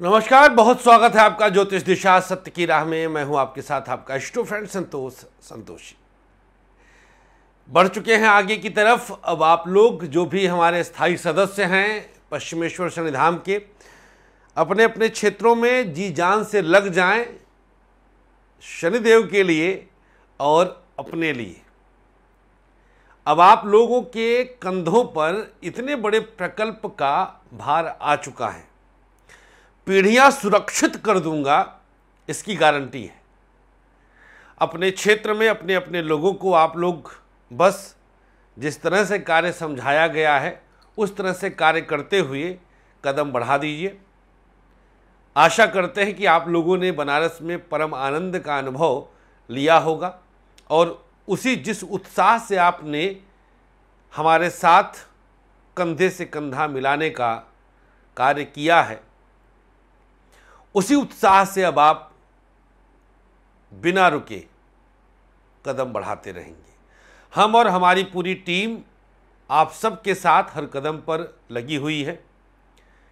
नमस्कार, बहुत स्वागत है आपका ज्योतिष दिशा सत्य की राह में। मैं हूँ आपके साथ आपका इष्टो फ्रेंड संतोष, संतोषी। बढ़ चुके हैं आगे की तरफ़। अब आप लोग जो भी हमारे स्थायी सदस्य हैं पश्चिमेश्वर शनिधाम के अपने अपने क्षेत्रों में जी जान से लग जाएँ शनिदेव के लिए और अपने लिए। अब आप लोगों के कंधों पर इतने बड़े प्रकल्प का भार आ चुका है। पीढ़ियाँ सुरक्षित कर दूँगा, इसकी गारंटी है। अपने क्षेत्र में, अपने अपने लोगों को आप लोग बस जिस तरह से कार्य समझाया गया है, उस तरह से कार्य करते हुए कदम बढ़ा दीजिए। आशा करते हैं कि आप लोगों ने बनारस में परम आनंद का अनुभव लिया होगा और उसी जिस उत्साह से आपने हमारे साथ कंधे से कंधा मिलाने का कार्य किया है उसी उत्साह से अब आप बिना रुके कदम बढ़ाते रहेंगे। हम और हमारी पूरी टीम आप सबके साथ हर कदम पर लगी हुई है।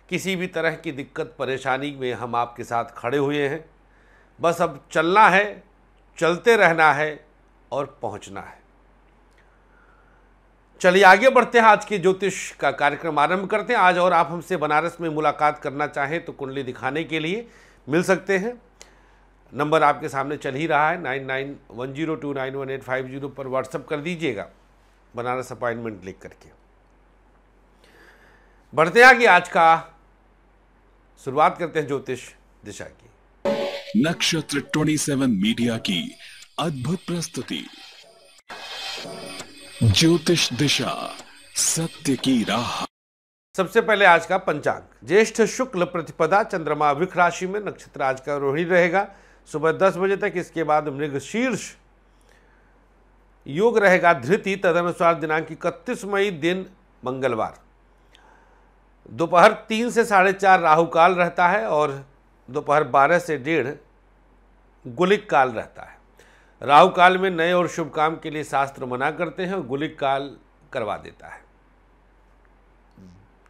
किसी भी तरह की दिक्कत, परेशानी में हम आपके साथ खड़े हुए हैं। बस अब चलना है, चलते रहना है और पहुँचना है। चलिए आगे बढ़ते हैं आज के ज्योतिष का कार्यक्रम आरंभ करते हैं। आज और आप हमसे बनारस में मुलाकात करना चाहें तो कुंडली दिखाने के लिए मिल सकते हैं। नंबर आपके सामने चल ही रहा है, nine nine one zero two nine one eight five zero पर व्हाट्सअप कर दीजिएगा, बनारस अपॉइंटमेंट लिख करके। बढ़ते हैं आगे आज का शुरुआत करते हैं ज्योतिष दिशा की। नक्षत्र 27 मीडिया की अद्भुत प्रस्तुति। ज्योतिष दिशा, सत्य की राह। सबसे पहले आज का पंचांग। ज्येष्ठ शुक्ल प्रतिपदा चंद्रमा विख राशि में नक्षत्र आज का रोहिणी रहेगा। सुबह दस बजे तक इसके बाद मृग शीर्ष योग रहेगा। धृति तदनुसार दिनांक इकतीस मई दिन मंगलवार। दोपहर तीन से साढ़े चार राहु काल रहता है और दोपहर बारह से डेढ़ गुलिक काल रहता है। राहु काल में नए और शुभ काम के लिए शास्त्र मना करते हैं और गुलिक काल करवा देता है।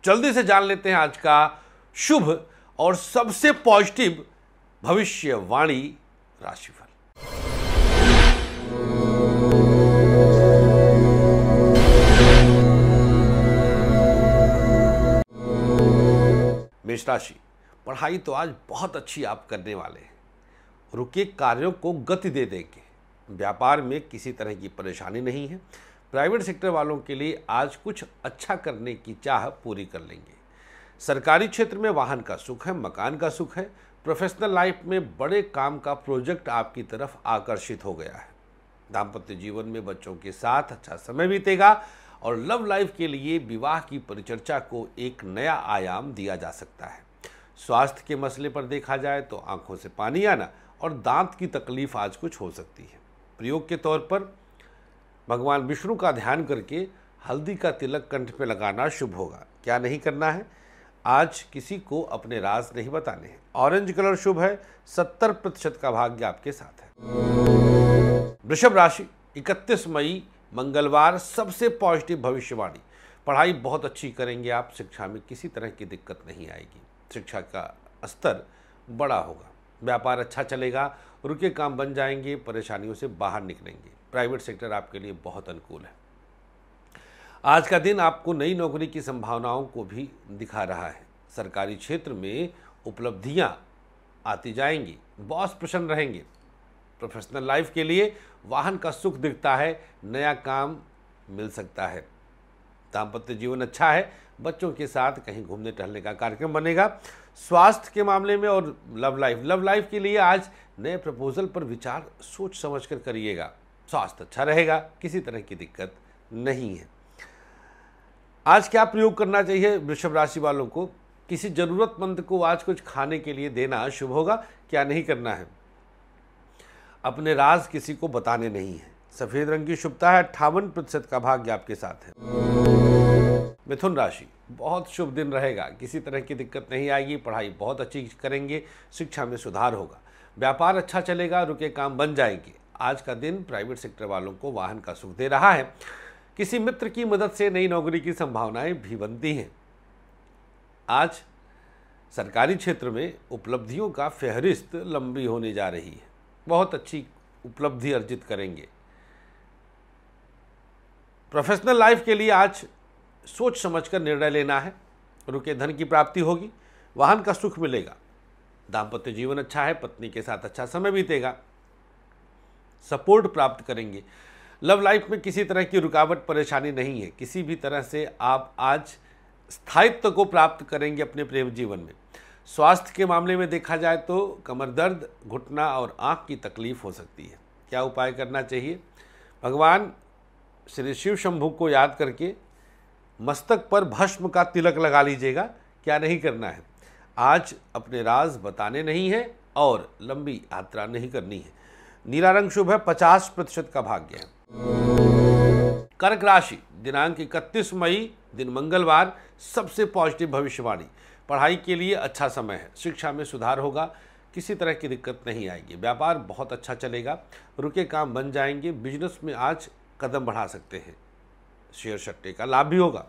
जल्दी से जान लेते हैं आज का शुभ और सबसे पॉजिटिव भविष्यवाणी राशिफल। मेष राशि, पढ़ाई तो आज बहुत अच्छी आप करने वाले हैं। रुके कार्यों को गति दे देंगे। व्यापार में किसी तरह की परेशानी नहीं है। प्राइवेट सेक्टर वालों के लिए आज कुछ अच्छा करने की चाह पूरी कर लेंगे। सरकारी क्षेत्र में वाहन का सुख है, मकान का सुख है। प्रोफेशनल लाइफ में बड़े काम का प्रोजेक्ट आपकी तरफ़ आकर्षित हो गया है। दाम्पत्य जीवन में बच्चों के साथ अच्छा समय बीतेगा और लव लाइफ के लिए विवाह की परिचर्चा को एक नया आयाम दिया जा सकता है। स्वास्थ्य के मसले पर देखा जाए तो आँखों से पानी आना और दांत की तकलीफ़ आज कुछ हो सकती है। प्रयोग के तौर पर भगवान विष्णु का ध्यान करके हल्दी का तिलक कंठ पे लगाना शुभ होगा। क्या नहीं करना है? आज किसी को अपने राज नहीं बताने हैं। ऑरेंज कलर शुभ है, सत्तर प्रतिशत का भाग्य आपके साथ है। वृषभ राशि 31 मई, मंगलवार, सबसे पॉजिटिव भविष्यवाणी। पढ़ाई बहुत अच्छी करेंगे आप, शिक्षा में किसी तरह की दिक्कत नहीं आएगी। शिक्षा का स्तर बड़ा होगा। व्यापार अच्छा चलेगा, रुके काम बन जाएँगे, परेशानियों से बाहर निकलेंगे। प्राइवेट सेक्टर आपके लिए बहुत अनुकूल है। आज का दिन आपको नई नौकरी की संभावनाओं को भी दिखा रहा है। सरकारी क्षेत्र में उपलब्धियाँ आती जाएँगी बॉस प्रसन्न रहेंगे। प्रोफेशनल लाइफ के लिए वाहन का सुख दिखता है, नया काम मिल सकता है। दाम्पत्य जीवन अच्छा है, बच्चों के साथ कहीं घूमने टहलने का कार्यक्रम बनेगा। स्वास्थ्य के मामले में और लव लाइफ लव लाइफ के लिए आज नए प्रपोजल पर विचार, सोच समझ कर करिएगा। स्वास्थ्य अच्छा रहेगा, किसी तरह की दिक्कत नहीं है। आज क्या प्रयोग करना चाहिए वृषभ राशि वालों को? किसी ज़रूरतमंद को आज कुछ खाने के लिए देना शुभ होगा, क्या नहीं करना है? अपने राज किसी को बताने नहीं है। सफ़ेद रंग की शुभता है, अट्ठावन प्रतिशत का भाग्य आपके साथ है। मिथुन राशि, बहुत शुभ दिन रहेगा, किसी तरह की दिक्कत नहीं आएगी, पढ़ाई बहुत अच्छी करेंगे, शिक्षा में सुधार होगा। व्यापार अच्छा चलेगा, रुके काम बन जाएँगे। आज का दिन प्राइवेट सेक्टर वालों को वाहन का सुख दे रहा है। किसी मित्र की मदद से नई नौकरी की संभावनाएँ भी बनती हैं। आज सरकारी क्षेत्र में उपलब्धियों का फहरिस्त लंबी होने जा रही है। बहुत अच्छी उपलब्धि अर्जित करेंगे। प्रोफेशनल लाइफ के लिए आज सोच समझकर निर्णय लेना है। रुके धन की प्राप्ति होगी, वाहन का सुख मिलेगा। दाम्पत्य जीवन अच्छा है, पत्नी के साथ अच्छा समय बीतेगा। सपोर्ट प्राप्त करेंगे। लव लाइफ में किसी तरह की रुकावट, परेशानी नहीं है। किसी भी तरह से आप आज स्थायित्व को प्राप्त करेंगे अपने प्रेम जीवन में। स्वास्थ्य के मामले में देखा जाए तो कमर दर्द, घुटना और आँख की तकलीफ़ हो सकती है। क्या उपाय करना चाहिए? भगवान श्री शिव शंभु को याद करके मस्तक पर भस्म का तिलक लगा लीजिएगा, क्या नहीं करना है। आज अपने राज बताने नहीं है और लंबी यात्रा नहीं करनी है। नीला रंग शुभ है, पचास प्रतिशत का भाग्य है। कर्क राशि, दिनांक इकतीस मई, दिन मंगलवार, सबसे पॉजिटिव भविष्यवाणी। पढ़ाई के लिए अच्छा समय है, शिक्षा में सुधार होगा, किसी तरह की दिक्कत नहीं आएगी। व्यापार बहुत अच्छा चलेगा, रुके काम बन जाएँगे। बिज़नेस में आज कदम बढ़ा सकते हैं। शेयर सट्टे का लाभ भी होगा।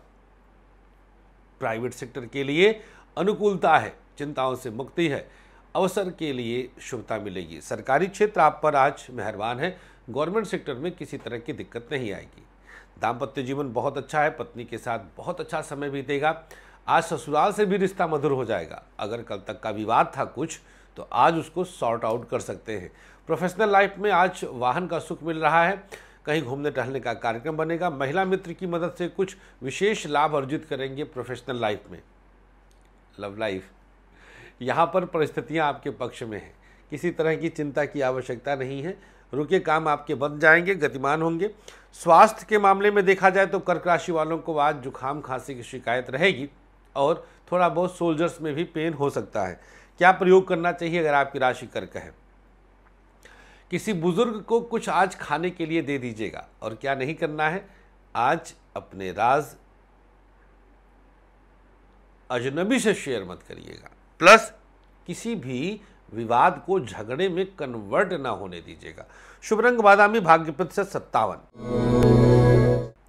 प्राइवेट सेक्टर के लिए अनुकूलता है, चिंताओं से मुक्ति है, अवसर के लिए शुभता मिलेगी। सरकारी क्षेत्र आप पर आज मेहरबान है। गवर्नमेंट सेक्टर में किसी तरह की दिक्कत नहीं आएगी। दाम्पत्य जीवन बहुत अच्छा है, पत्नी के साथ बहुत अच्छा समय बीतेगा। आज ससुराल से भी रिश्ता मधुर हो जाएगा। अगर कल तक का विवाद था कुछ तो आज उसको सॉर्ट आउट कर सकते हैं। प्रोफेशनल लाइफ में आज वाहन का सुख मिल रहा है। कहीं घूमने टहलने का कार्यक्रम बनेगा। महिला मित्र की मदद से कुछ विशेष लाभ अर्जित करेंगे प्रोफेशनल लाइफ में। लव लाइफ यहाँ पर परिस्थितियाँ आपके पक्ष में हैं। किसी तरह की चिंता की आवश्यकता नहीं है। रुके काम आपके बन जाएँगे, गतिमान होंगे। स्वास्थ्य के मामले में देखा जाए तो कर्क राशि वालों को आज जुखाम, खांसी की शिकायत रहेगी और थोड़ा बहुत सोल्जर्स में भी पेन हो सकता है। क्या प्रयोग करना चाहिए अगर आपकी राशि कर्क है? किसी बुज़ुर्ग को कुछ आज खाने के लिए दे दीजिएगा। और क्या नहीं करना है? आज अपने राज अजनबी से शेयर मत करिएगा। प्लस किसी भी विवाद को झगड़े में कन्वर्ट ना होने दीजिएगा। शुभ रंग बादामी भाग्य प्रतिशत सत्तावन।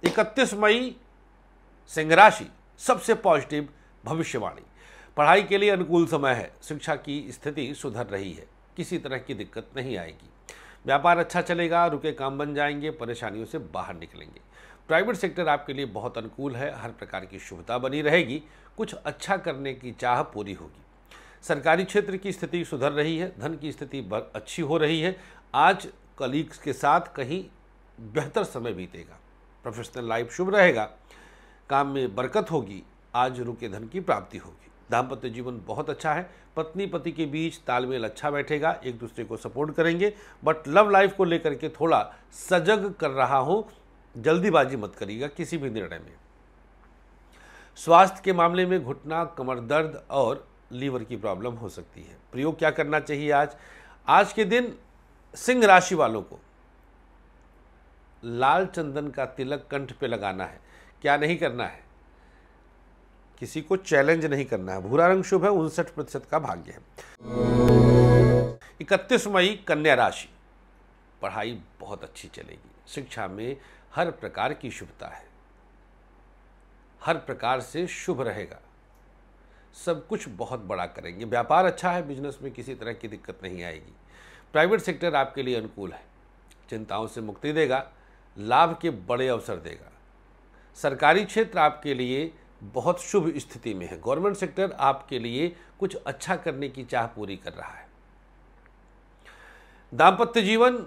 इकतीस मई, सिंह राशि, सबसे पॉजिटिव भविष्यवाणी। पढ़ाई के लिए अनुकूल समय है। शिक्षा की स्थिति सुधर रही है। किसी तरह की दिक्कत नहीं आएगी। व्यापार अच्छा चलेगा, रुके काम बन जाएँगे, परेशानियों से बाहर निकलेंगे। प्राइवेट सेक्टर आपके लिए बहुत अनुकूल है, हर प्रकार की शुभता बनी रहेगी, कुछ अच्छा करने की चाह पूरी होगी। सरकारी क्षेत्र की स्थिति सुधर रही है, धन की स्थिति अच्छी हो रही है, आज कलीग्स के साथ कहीं बेहतर समय बीतेगा प्रोफेशनल लाइफ शुभ रहेगा, काम में बरकत होगी, आज रुके धन की प्राप्ति होगी। दाम्पत्य जीवन बहुत अच्छा है। पत्नी पति के बीच तालमेल अच्छा बैठेगा, एक दूसरे को सपोर्ट करेंगे बट लव लाइफ को लेकर के थोड़ा सजग कर रहा हूँ। जल्दीबाजी मत करिएगा किसी भी निर्णय में। स्वास्थ्य के मामले में घुटना, कमर दर्द और लीवर की प्रॉब्लम हो सकती है। प्रयोग क्या करना चाहिए आज? आज के दिन सिंह राशि वालों को लाल चंदन का तिलक कंठ पे लगाना है। क्या नहीं करना है? किसी को चैलेंज नहीं करना है। भूरा रंग शुभ है, उनसठ प्रतिशत का भाग्य है। इकतीस मई, कन्या राशि। पढ़ाई बहुत अच्छी चलेगी। शिक्षा में हर प्रकार की शुभता है। हर प्रकार से शुभ रहेगा। सब कुछ बहुत बड़ा करेंगे। व्यापार अच्छा है, बिज़नेस में किसी तरह की दिक्कत नहीं आएगी। प्राइवेट सेक्टर आपके लिए अनुकूल है। चिंताओं से मुक्ति देगा, लाभ के बड़े अवसर देगा। सरकारी क्षेत्र आपके लिए बहुत शुभ स्थिति में है। गवर्नमेंट सेक्टर आपके लिए कुछ अच्छा करने की चाह पूरी कर रहा है। दाम्पत्य जीवन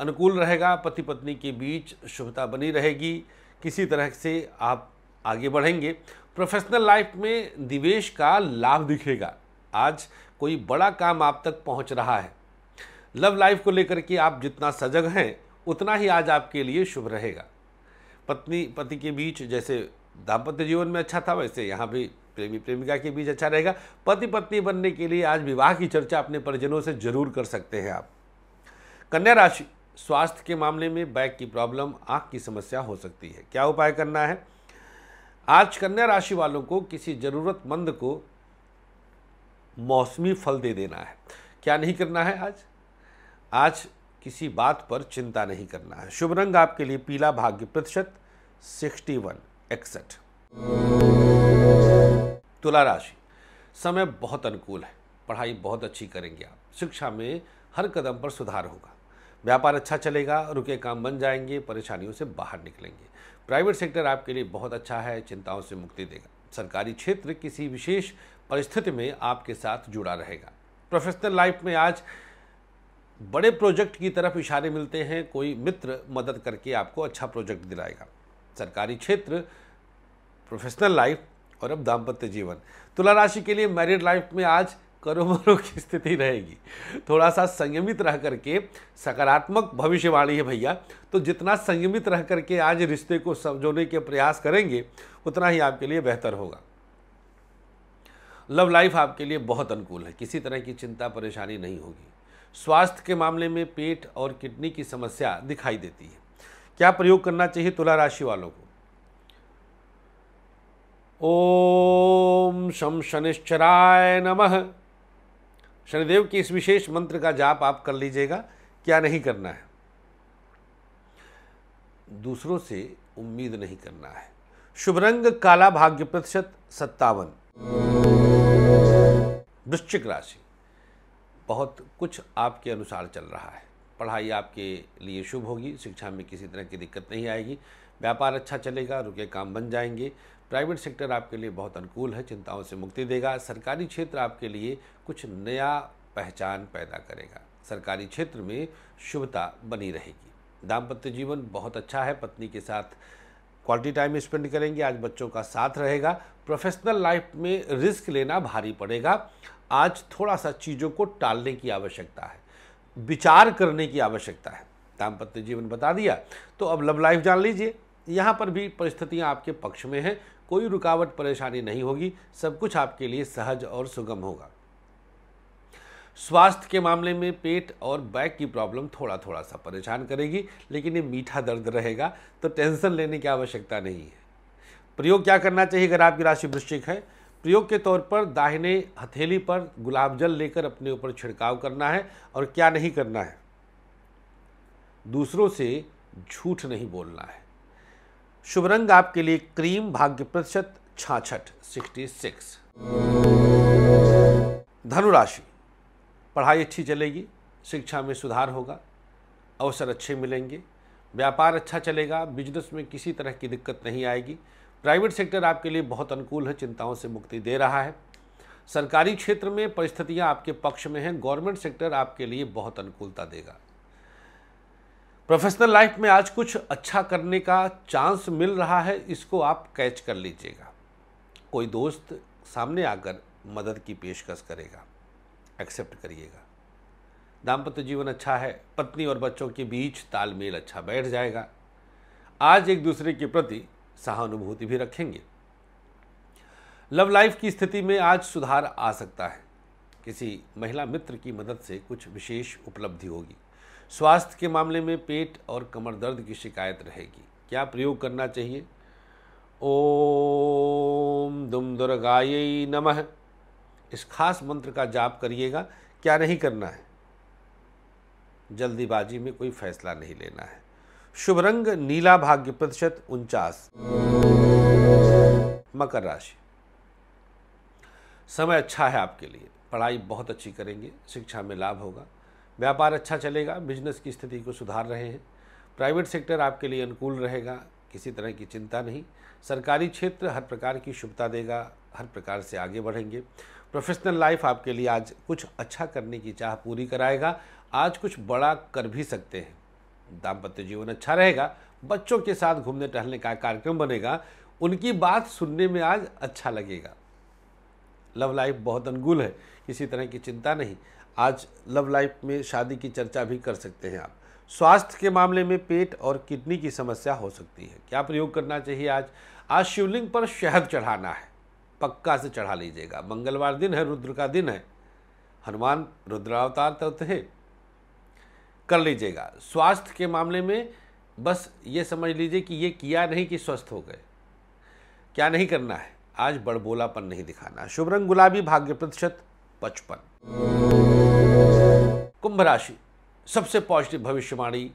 अनुकूल रहेगा पति पत्नी के बीच शुभता बनी रहेगी, किसी तरह से आप आगे बढ़ेंगे। प्रोफेशनल लाइफ में निवेश का लाभ दिखेगा। आज कोई बड़ा काम आप तक पहुँच रहा है। लव लाइफ को लेकर के आप जितना सजग हैं, उतना ही आज आपके लिए शुभ रहेगा। पत्नी, पति के बीच जैसे दाम्पत्य जीवन में अच्छा था, वैसे यहाँ भी प्रेमी प्रेमिका के बीच अच्छा रहेगा। पति पत्नी बनने के लिए आज विवाह की चर्चा अपने परिजनों से ज़रूर कर सकते हैं आप। कन्या राशि, स्वास्थ्य के मामले में बैक की प्रॉब्लम, आँख की समस्या हो सकती है। क्या उपाय करना है? आज कन्या राशि वालों को किसी ज़रूरतमंद को मौसमी फल दे देना है। क्या नहीं करना है आज? आज किसी बात पर चिंता नहीं करना है। शुभ रंग आपके लिए पीला भाग्य प्रतिशत, सिक्सटी वन। इकसठ। तुला राशि। समय बहुत अनुकूल है। पढ़ाई बहुत अच्छी करेंगे आप। शिक्षा में हर कदम पर सुधार होगा। व्यापार अच्छा चलेगा, रुके काम बन जाएँगे, परेशानियों से बाहर निकलेंगे। प्राइवेट सेक्टर आपके लिए बहुत अच्छा है, चिंताओं से मुक्ति देगा। सरकारी क्षेत्र किसी विशेष परिस्थिति में आपके साथ जुड़ा रहेगा। प्रोफेशनल लाइफ में आज बड़े प्रोजेक्ट की तरफ़ इशारे मिलते हैं। कोई मित्र मदद करके आपको अच्छा प्रोजेक्ट दिलाएगा। सरकारी क्षेत्र प्रोफेशनल लाइफ और अब दाम्पत्य जीवन। तुला राशि के लिए मैरिड लाइफ में आज करोमरों की स्थिति रहेगी। थोड़ा सा संयमित रह करके सकारात्मक भविष्यवाणी है भैया। तो जितना संयमित रह करके आज रिश्ते को समझोने के प्रयास करेंगे, उतना ही आपके लिए बेहतर होगा। लव लाइफ आपके लिए बहुत अनुकूल है। किसी तरह की चिंता, परेशानी नहीं होगी। स्वास्थ्य के मामले में पेट और किडनी की समस्या दिखाई देती है। क्या प्रयोग करना चाहिए तुला राशि वालों को? ओम शम शनिश्चराय नमः। शनिदेव के इस विशेष मंत्र का जाप आप कर लीजिएगा, क्या नहीं करना है? दूसरों से उम्मीद नहीं करना है। शुभ रंग काला भाग्य प्रतिशत सत्तावन। वृश्चिक राशि, बहुत कुछ आपके अनुसार चल रहा है। पढ़ाई आपके लिए शुभ होगी, शिक्षा में किसी तरह की दिक्कत नहीं आएगी। व्यापार अच्छा चलेगा, रुके काम बन जाएँगे। प्राइवेट सेक्टर आपके लिए बहुत अनुकूल है, चिंताओं से मुक्ति देगा। सरकारी क्षेत्र आपके लिए कुछ नया पहचान पैदा करेगा। सरकारी क्षेत्र में शुभता बनी रहेगी। दाम्पत्य जीवन बहुत अच्छा है, पत्नी के साथ क्वालिटी टाइम स्पेंड करेंगे, आज बच्चों का साथ रहेगा। प्रोफेशनल लाइफ में रिस्क लेना भारी पड़ेगा। आज थोड़ा सा चीज़ों को टालने की आवश्यकता है। विचार करने की आवश्यकता है। दाम्पत्य जीवन बता दिया तो अब लव लाइफ जान लीजिए। यहाँ पर भी परिस्थितियाँ आपके पक्ष में हैं, कोई रुकावट, परेशानी नहीं होगी, सब कुछ आपके लिए सहज और सुगम होगा। स्वास्थ्य के मामले में पेट और बैक की प्रॉब्लम थोड़ा थोड़ा सा परेशान करेगी, लेकिन ये मीठा दर्द रहेगा तो टेंशन लेने की आवश्यकता नहीं है। प्रयोग क्या करना चाहिए अगर आपकी राशि वृश्चिक है? प्रयोग के तौर पर दाहिने हथेली पर गुलाब जल लेकर अपने ऊपर छिड़काव करना है और क्या नहीं करना है। दूसरों से झूठ नहीं बोलना है। शुभ रंग आपके लिए क्रीम भाग्य प्रतिशत छाछठ सिक्सटी सिक्स। धनुराशि, पढ़ाई अच्छी चलेगी, शिक्षा में सुधार होगा, अवसर अच्छे मिलेंगे, व्यापार अच्छा चलेगा, बिज़नेस में किसी तरह की दिक्कत नहीं आएगी प्राइवेट सेक्टर आपके लिए बहुत अनुकूल है, चिंताओं से मुक्ति दे रहा है। सरकारी क्षेत्र में परिस्थितियाँ आपके पक्ष में हैं, गवर्नमेंट सेक्टर आपके लिए बहुत अनुकूलता देगा। प्रोफेशनल लाइफ में आज कुछ अच्छा करने का चांस मिल रहा है, इसको आप कैच कर लीजिएगा। कोई दोस्त सामने आकर मदद की पेशकश करेगा, एक्सेप्ट करिएगा। दाम्पत्य जीवन अच्छा है, पत्नी और बच्चों के बीच तालमेल अच्छा बैठ जाएगा। आज एक दूसरे के प्रति सहानुभूति भी रखेंगे। लव लाइफ की स्थिति में आज सुधार आ सकता है। किसी महिला मित्र की मदद से कुछ विशेष उपलब्धि होगी। स्वास्थ्य के मामले में पेट और कमर दर्द की शिकायत रहेगी। क्या प्रयोग करना चाहिए? ओम दुम दुर्गाय नमः। इस खास मंत्र का जाप करिएगा। क्या नहीं करना है? जल्दीबाजी में कोई फैसला नहीं लेना है। शुभ रंग नीला भाग्य प्रतिशत उनचास। मकर राशि। समय अच्छा है आपके लिए। पढ़ाई बहुत अच्छी करेंगे। शिक्षा में लाभ होगा। व्यापार अच्छा चलेगा। बिज़नेस की स्थिति को सुधार रहे हैं। प्राइवेट सेक्टर आपके लिए अनुकूल रहेगा। किसी तरह की चिंता नहीं। सरकारी क्षेत्र हर प्रकार की शुभता देगा। हर प्रकार से आगे बढ़ेंगे। प्रोफेशनल लाइफ आपके लिए आज कुछ अच्छा करने की चाह पूरी कराएगा। आज कुछ बड़ा कर भी सकते हैं। दाम्पत्य जीवन अच्छा रहेगा, बच्चों के साथ घूमने टहलने का कार्यक्रम बनेगा, उनकी बात सुनने में आज अच्छा लगेगा। लव लाइफ बहुत अनुकूल है, किसी तरह की चिंता नहीं। आज लव लाइफ में शादी की चर्चा भी कर सकते हैं आप। स्वास्थ्य के मामले में पेट और किडनी की समस्या हो सकती है। क्या प्रयोग करना चाहिए आज? आज शिवलिंग पर शहद चढ़ाना है। पक्का से चढ़ा लीजिएगा। मंगलवार दिन है, रुद्र का दिन है। हनुमान रुद्रावतार तो थे कर लीजिएगा। स्वास्थ्य के मामले में बस ये समझ लीजिए कि ये किया नहीं कि स्वस्थ हो गए। क्या नहीं करना है? आज बड़बोलापन नहीं दिखाना। शुभ रंग, गुलाबी, भाग्य प्रतिशत, पचपन। कुंभ राशि, सबसे पॉजिटिव भविष्यवाणी,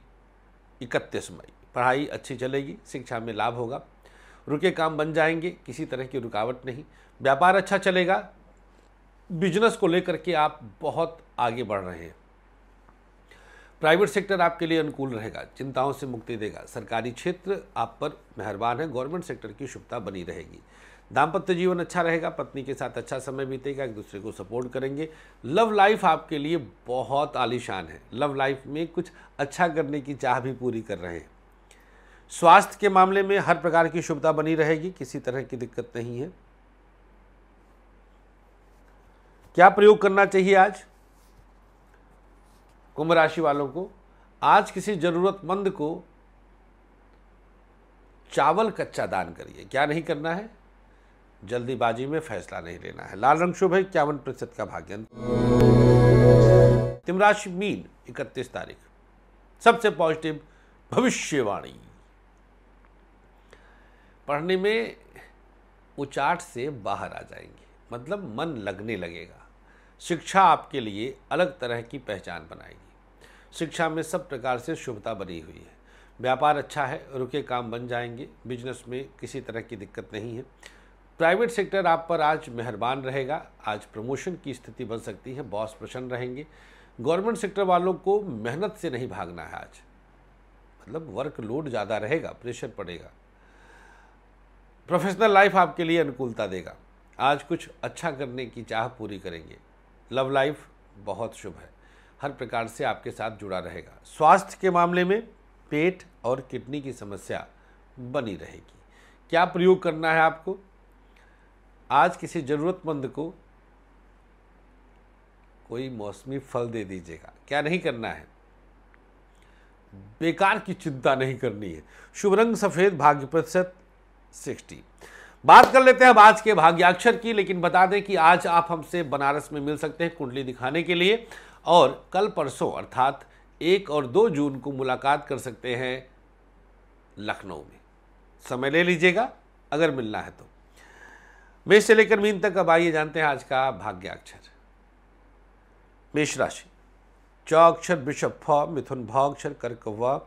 इकतीस मई। पढ़ाई अच्छी चलेगी, शिक्षा में लाभ होगा। रुके काम बन जाएँगे, किसी तरह की रुकावट नहीं। व्यापार अच्छा चलेगा। बिज़नेस को लेकर के आप बहुत आगे बढ़ रहे हैं। प्राइवेट सेक्टर आपके लिए अनुकूल रहेगा, चिंताओं से मुक्ति देगा। सरकारी क्षेत्र आप पर मेहरबान है, गवर्नमेंट सेक्टर की शुभता बनी रहेगी। दाम्पत्य जीवन अच्छा रहेगा, पत्नी के साथ अच्छा समय बीतेगा, एक दूसरे को सपोर्ट करेंगे। लव लाइफ आपके लिए बहुत आलिशान है। लव लाइफ में कुछ अच्छा करने की चाह भी पूरी कर रहे हैं। स्वास्थ्य के मामले में हर प्रकार की शुभता बनी रहेगी, किसी तरह की दिक्कत नहीं है। क्या प्रयोग करना चाहिए आज? कुंभ राशि वालों को, आज किसी जरूरतमंद को चावल कच्चा दान करिए। क्या नहीं करना है? जल्दीबाजी में फैसला नहीं लेना है। लाल रंग शुभ है, इक्यावन प्रतिशत का भाग्य। तिम राशि मीन, इकतीस तारीख। सबसे पॉजिटिव, भविष्यवाणी। पढ़ने में उचाट से बाहर आ जाएँगे। मतलब मन लगने लगेगा। शिक्षा आपके लिए अलग तरह की पहचान बनाएगी। शिक्षा में सब प्रकार से शुभता बनी हुई है। व्यापार अच्छा है, रुके काम बन जाएँगे बिज़नेस में किसी तरह की दिक्कत नहीं है। प्राइवेट सेक्टर आप पर आज मेहरबान रहेगा, आज प्रमोशन की स्थिति बन सकती है बॉस प्रसन्न रहेंगे। गवर्नमेंट सेक्टर वालों को मेहनत से नहीं भागना है आज। मतलब वर्क लोड ज़्यादा रहेगा प्रेशर पड़ेगा। प्रोफेशनल लाइफ आपके लिए अनुकूलता देगा। आज कुछ अच्छा करने की चाह पूरी करेंगे। लव लाइफ बहुत शुभ है। हर प्रकार से आपके साथ जुड़ा रहेगा। स्वास्थ्य के मामले में पेट और किडनी की समस्या बनी रहेगी। क्या प्रयोग करना है आपको? आज किसी ज़रूरतमंद को कोई मौसमी फल दे दीजिएगा। क्या नहीं करना है? बेकार की चिंता नहीं करनी है। शुभ रंग, सफ़ेद भाग्य प्रतिशत सिक्सटी। बात कर लेते हैं अब आज के भाग्याक्षर की, लेकिन बता दें कि आज आप हमसे बनारस में मिल सकते हैं कुंडली दिखाने के लिए। और कल परसों, अर्थात एक और दो जून को मुलाकात कर सकते हैं लखनऊ में। समय ले लीजिएगा, अगर मिलना है तो। मेष से लेकर मीन तक अब आइए जानते हैं आज का भाग्याक्षर। मेष राशि, चौक्षर वृषभ फ, मिथुन भ अक्षर कर्क व,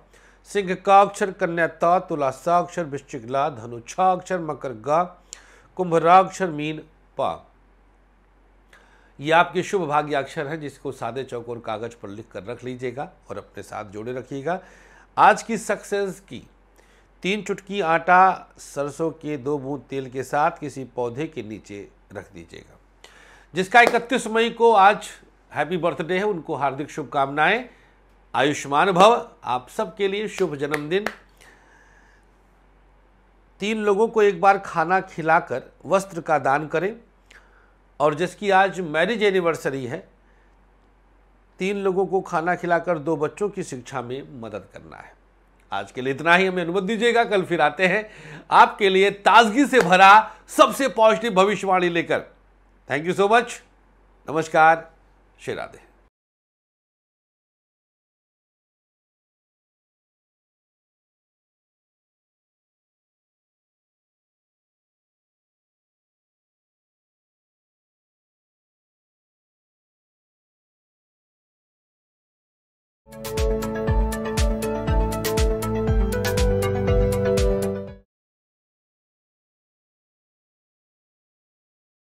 सिंह का अक्षर कन्या त तुला स अक्षर वृश्चिक ला, धनु छ अक्षर मकर ग, कुंभ र अक्षर मीन प। ये आपके शुभ भाग्य अक्षर है जिसको सादे चौक और कागज़ पर लिख कर रख लीजिएगा और अपने साथ जोड़े रखिएगा। आज की सक्सेस की तीन चुटकी आटा, सरसों के दो बूंद तेल के साथ किसी पौधे के नीचे रख दीजिएगा। जिसका इकतीस मई को आज हैप्पी बर्थडे है, उनको हार्दिक शुभकामनाएँ। आयुष्मान भव, आप सबके लिए शुभ जन्मदिन। तीन लोगों को एक बार खाना खिलाकर वस्त्र का दान करें। और जिसकी आज मैरिज एनिवर्सरी है, तीन लोगों को खाना खिलाकर दो बच्चों की शिक्षा में मदद करना है। आज के लिए इतना ही, हमें अनुमति दीजिएगा, कल फिर आते हैं। आपके लिए ताजगी से भरा सबसे पॉजिटिव भविष्यवाणी लेकर। थैंक यू सो मच नमस्कार, श्री राधे।